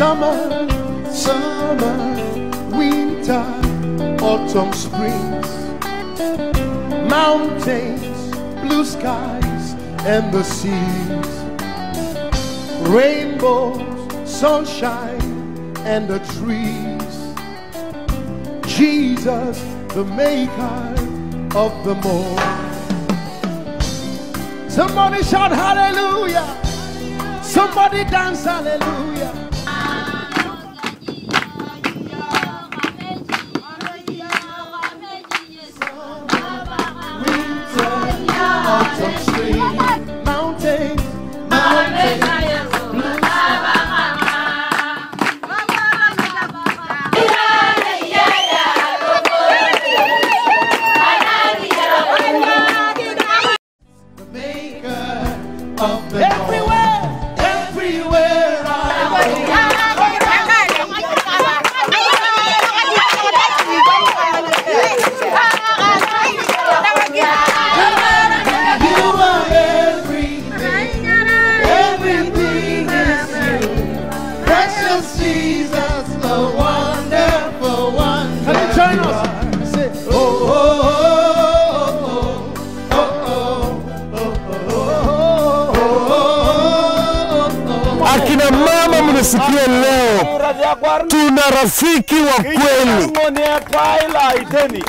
Summer, summer, winter, autumn, springs, mountains, blue skies, and the seas, rainbows, sunshine, and the trees. Jesus, the maker of the morn. Somebody shout hallelujah. Somebody dance hallelujah. Mama mnasikia leo, tuna rafiki wa kweli.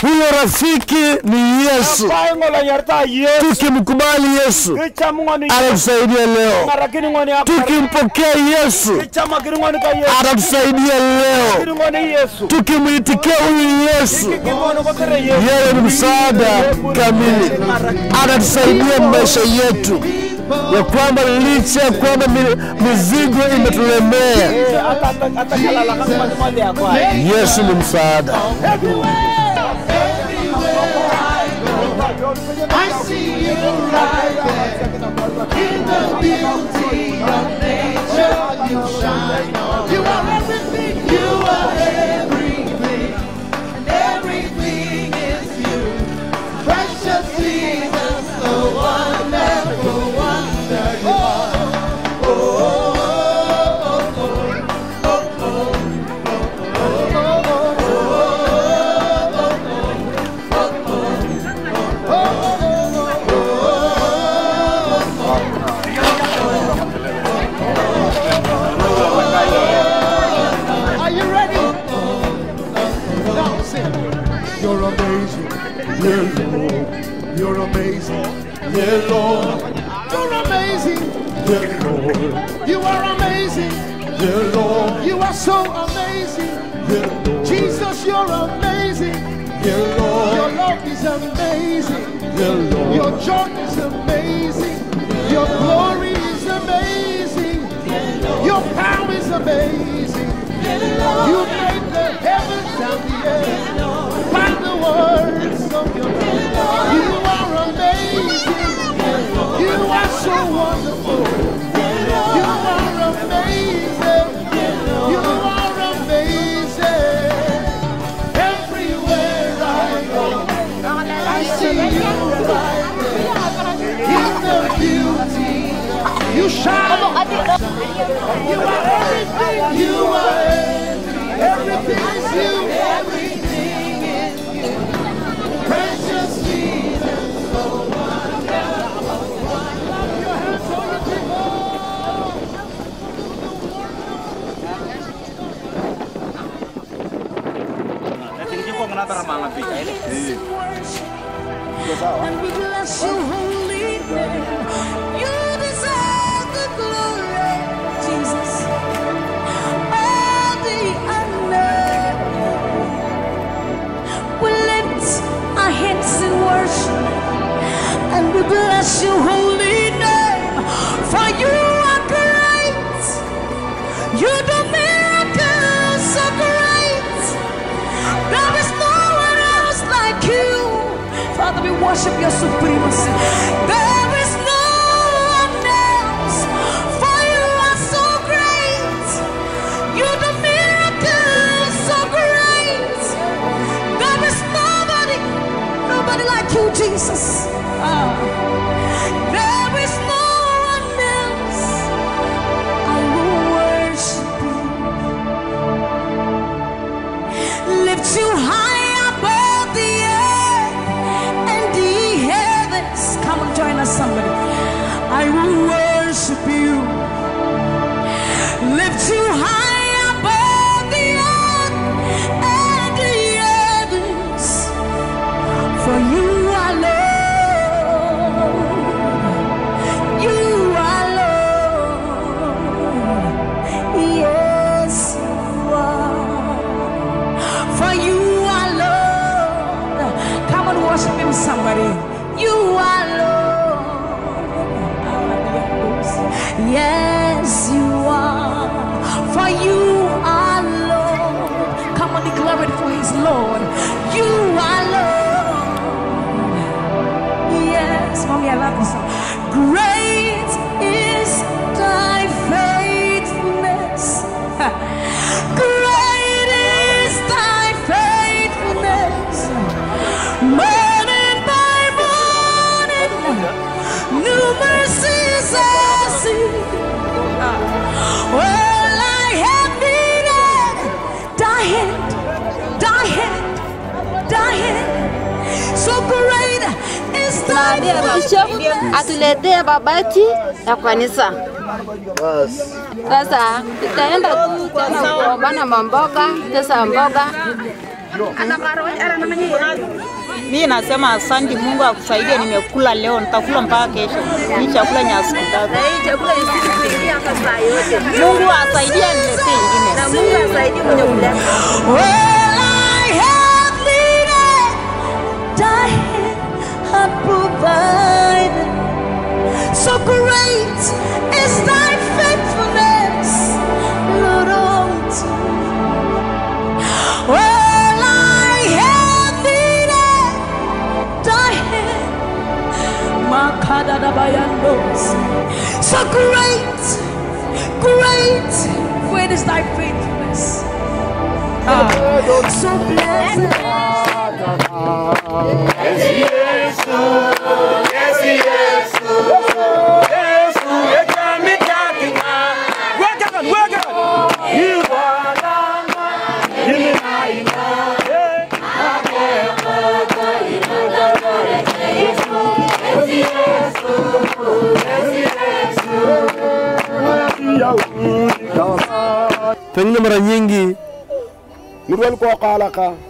Huyo rafiki ni Yesu. Tukimkubali Yesu anatusaidia leo, tukimpokea Yesu atatusaidia leo, tukimwitikia huyu Yesu, yeye ni msaada kamili, anatusaidia maisha yetu, ya kwamba licha ya kwamba mizigo imetulemea, Yesu ni msaada. Shine on. Yeah, Lord. You're amazing, yeah, Lord. You're amazing, yeah, Lord. You are amazing, yeah, Lord. You are so amazing, yeah, Lord. Jesus, you're amazing, yeah, Lord. Your love is amazing, yeah, Lord. Your joy is amazing, your glory is amazing, your power is amazing. You made the heavens and the earth Words. of your And we bless your holy name. You deserve the glory, Jesus. All the honor. We lift our hands in worship and we bless your holy Father, we worship your supremacy. There is no one else. For you are so great. You so great. There is nobody, nobody like you, Jesus. Ah. you alone. Yes, you are. For you are Lord. Come on, declare it for His Lord. You are Lord. Yes, mommy, I love you so. Great. Bishop atuletee babati ya kanisa. Sasa itaenda tu tena kuombana mamboga, pesa mboga. Mimi nasema asante, Mungu akusaidie. Nimekula leo, nitakula mpaka kesho. Hii chakula ni ya siku tatu. Mungu asaidie, niletee ingine. Na Mungu asaidie mwenye I So great, great, great is thy faithfulness. Ah. So blessed. Tengene mara nyingi. Murwal ko ka.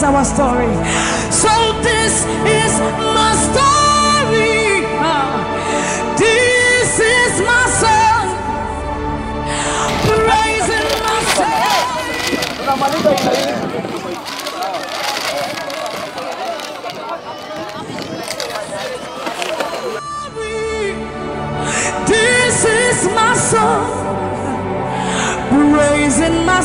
is our story. So this is my story. This is my song. Praising myself. This is my song praising my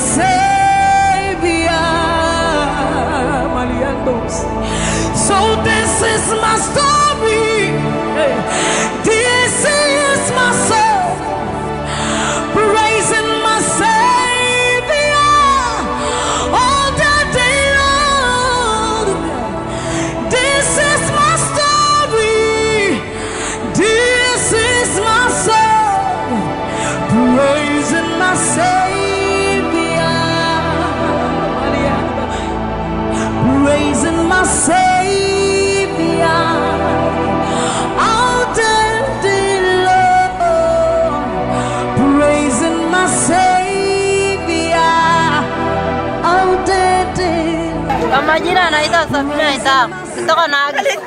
majina anaitwa Safina Isaac kutoka Nagi.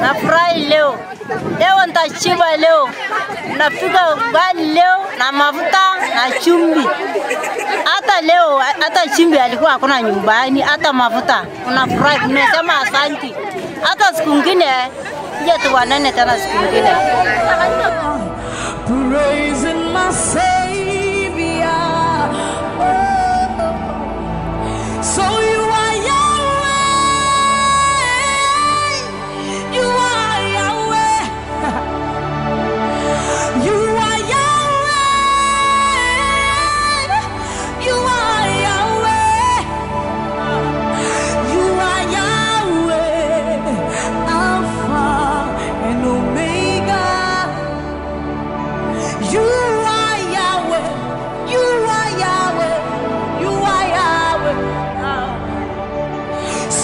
Nafurahi leo, leo nitachiba leo, napika ugali leo na mafuta na chumvi. Hata leo hata chumvi alikuwa hakuna nyumbani, hata mafuta. Unafurahi, tunasema asanti. Hata siku ngine kuja tuwanane tena siku ngine. praising my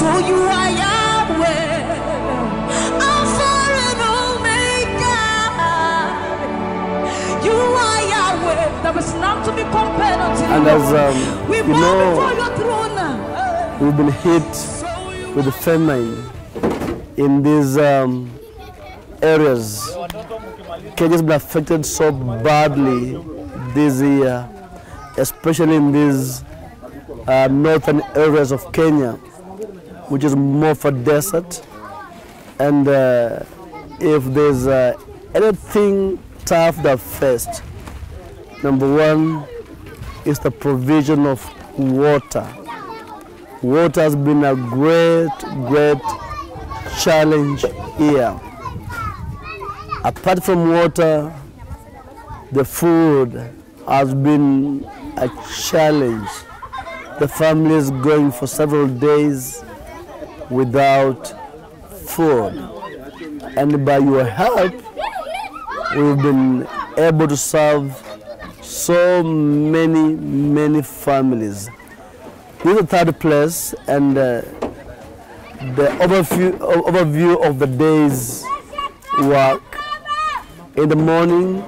So you are Yahweh. Alpha and Omega. You are Yahweh. There is none to be compared unto you. And as, um, we you bow know- before your throne. We've been hit with the famine in these um, areas. Kenya has been affected so badly this year, especially in these uh, northern areas of Kenya, which is more for desert. And uh, if there's uh, anything tough that faced, number one is the provision of water. Water has been a great, great challenge here. Apart from water, the food has been a challenge. The family is going for several days without food. And by your help, we've been able to serve so many, many families. This is the third place, and uh, the overview, overview of the day's work. In the morning,